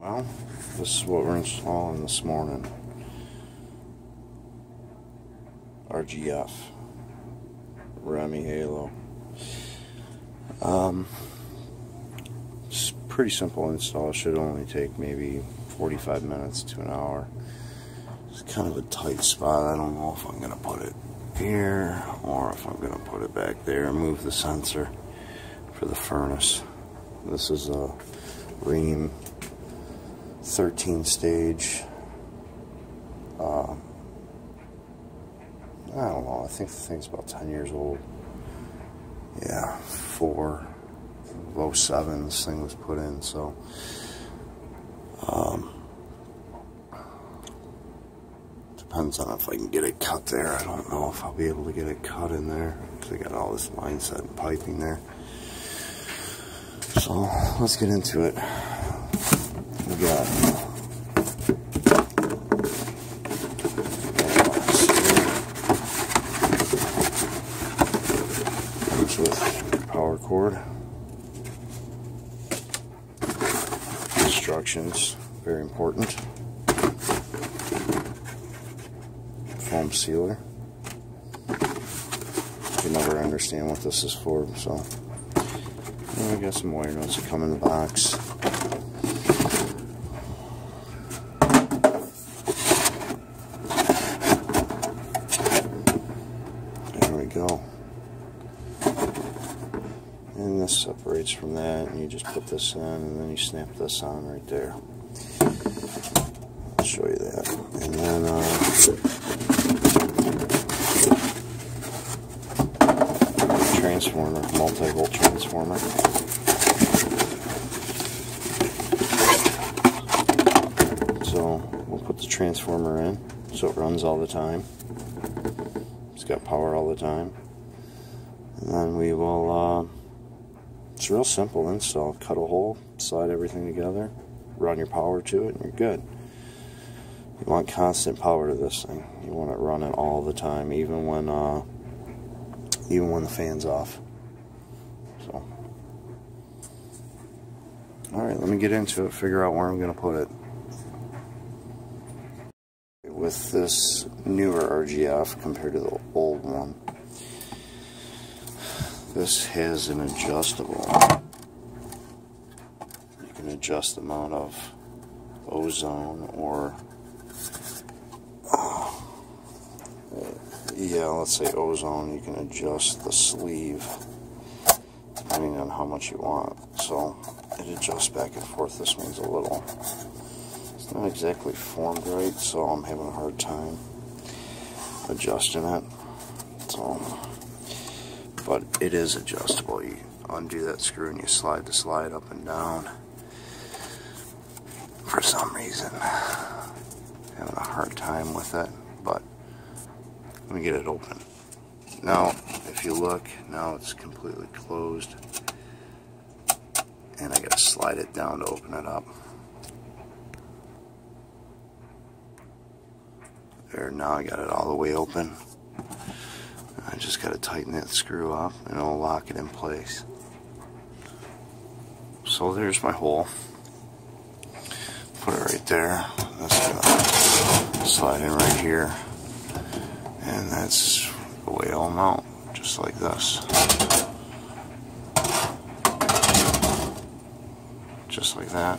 Well, this is what we're installing this morning. RGF. REME Halo. Um, it's pretty simple install. It should only take maybe 45 minutes to an hour. It's kind of a tight spot. I don't know if I'm going to put it here or if I'm going to put it back there move the sensor for the furnace. This is a Rheem 13 stage. Uh, I don't know. I think the thing's about 10 years old. Yeah, four, low seven. This thing was put in, so. Um, depends on if I can get it cut there. I don't know if I'll be able to get it cut in there because I got all this line set and piping there. So let's get into it. We got comes with power cord. Instructions, very important. Foam sealer. You never understand what this is for, so I got some wire notes that come in the box. There we go. And this separates from that, and you just put this in, and then you snap this on right there. I'll show you that. And then, uh, transformer, multi-volt transformer. So we'll put the transformer in so it runs all the time. It's got power all the time. And then we will, uh, it's real simple install. Cut a hole, slide everything together, run your power to it, and you're good. You want constant power to this thing. You want it running all the time, even when, uh, even when the fan's off. So, all right, let me get into it. Figure out where I'm going to put it. With this newer RGF compared to the old one, this has an adjustable. You can adjust the amount of ozone or yeah, let's say ozone, you can adjust the sleeve depending on how much you want. So it adjusts back and forth. This one's a little, not exactly formed right, so I'm having a hard time adjusting it. So, but it is adjustable. You undo that screw and you slide the slide up and down. For some reason, having a hard time with it, but let me get it open. Now, if you look, now it's completely closed. And I gotta slide it down to open it up. There, now I got it all the way open. I just gotta tighten that screw up and it'll lock it in place. So there's my hole. Put it right there. That's slide in right here. And that's the way it'll mount, just like this. Just like that.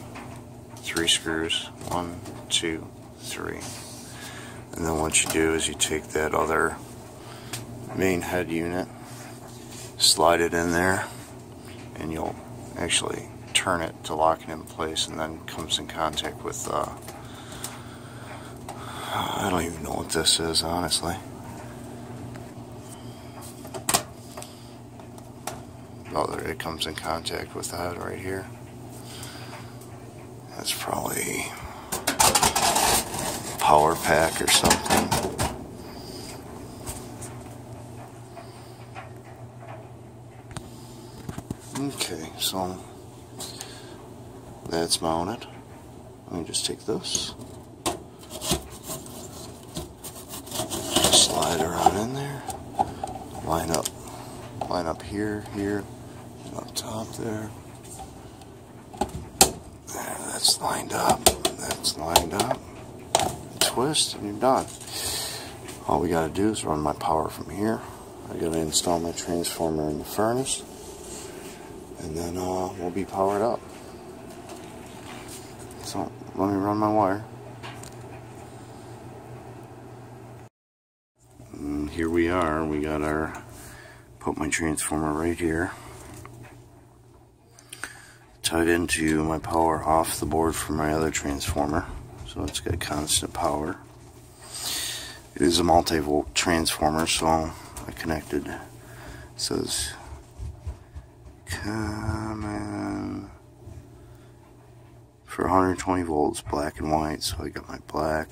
Three screws. One, two, three. And then what you do is you take that other main head unit, slide it in there, and you'll actually turn it to lock it in place and then comes in contact with uh, I don't even know what this is honestly. Oh there it comes in contact with that right here. That's probably power pack or something okay so that's mounted. Let me just take this, slide around in there, line up, line up here, here, and up top there. There, that's lined up. That's lined up. Twist and you're done. All we gotta do is run my power from here. I gotta install my transformer in the furnace. And then uh, we'll be powered up. So let me run my wire. And here we are. We got our, put my transformer right here tied into my power off the board from my other transformer. So it's got constant power. It is a multi-volt transformer, so I connected. It says, come in for 120 volts, black and white. So I got my black,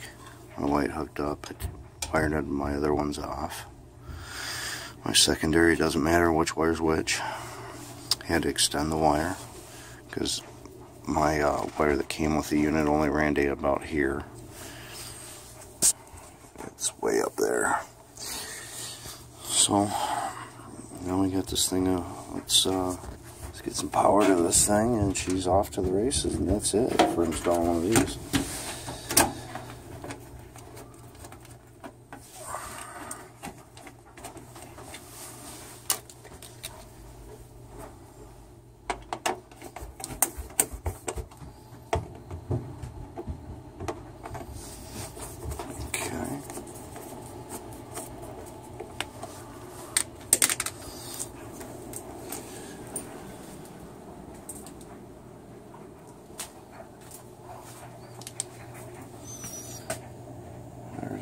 my white hooked up. I wired my other ones off. My secondary doesn't matter which wire's which. I had to extend the wire because my uh, wire that came with the unit only ran to about here. It's way up there. So now we got this thing. Uh, let's uh, let's get some power to this thing, and she's off to the races, and that's it for installing one of these.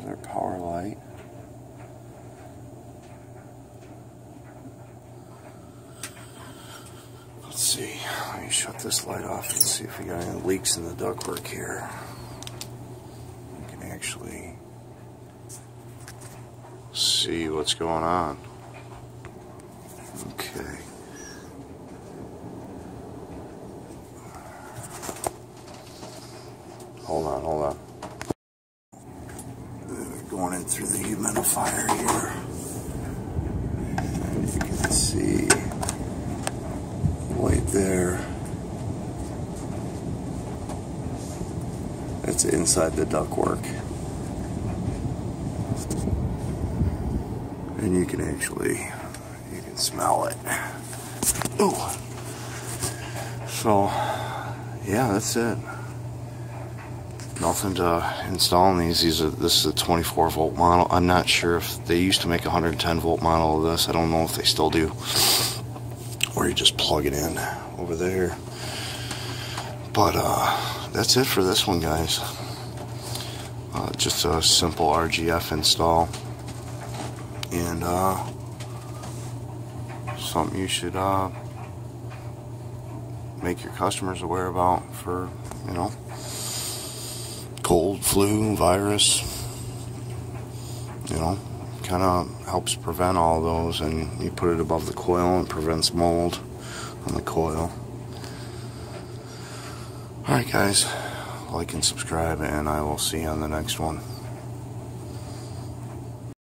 their power light. Let's see. Let me shut this light off and see if we got any leaks in the ductwork here. We can actually see what's going on. Okay. Hold on, hold on going in through the humidifier here. And you can see right there. It's inside the ductwork. And you can actually, you can smell it. Ooh. So, yeah, that's it nothing to install in these. These are this is a 24 volt model. I'm not sure if they used to make a 110 volt model of this. I don't know if they still do. Or you just plug it in over there. But uh, that's it for this one, guys. Uh, just a simple RGF install, and uh, something you should uh, make your customers aware about for you know cold, flu, virus, you know, kind of helps prevent all those. And you put it above the coil and prevents mold on the coil. Alright, guys, like and subscribe, and I will see you on the next one.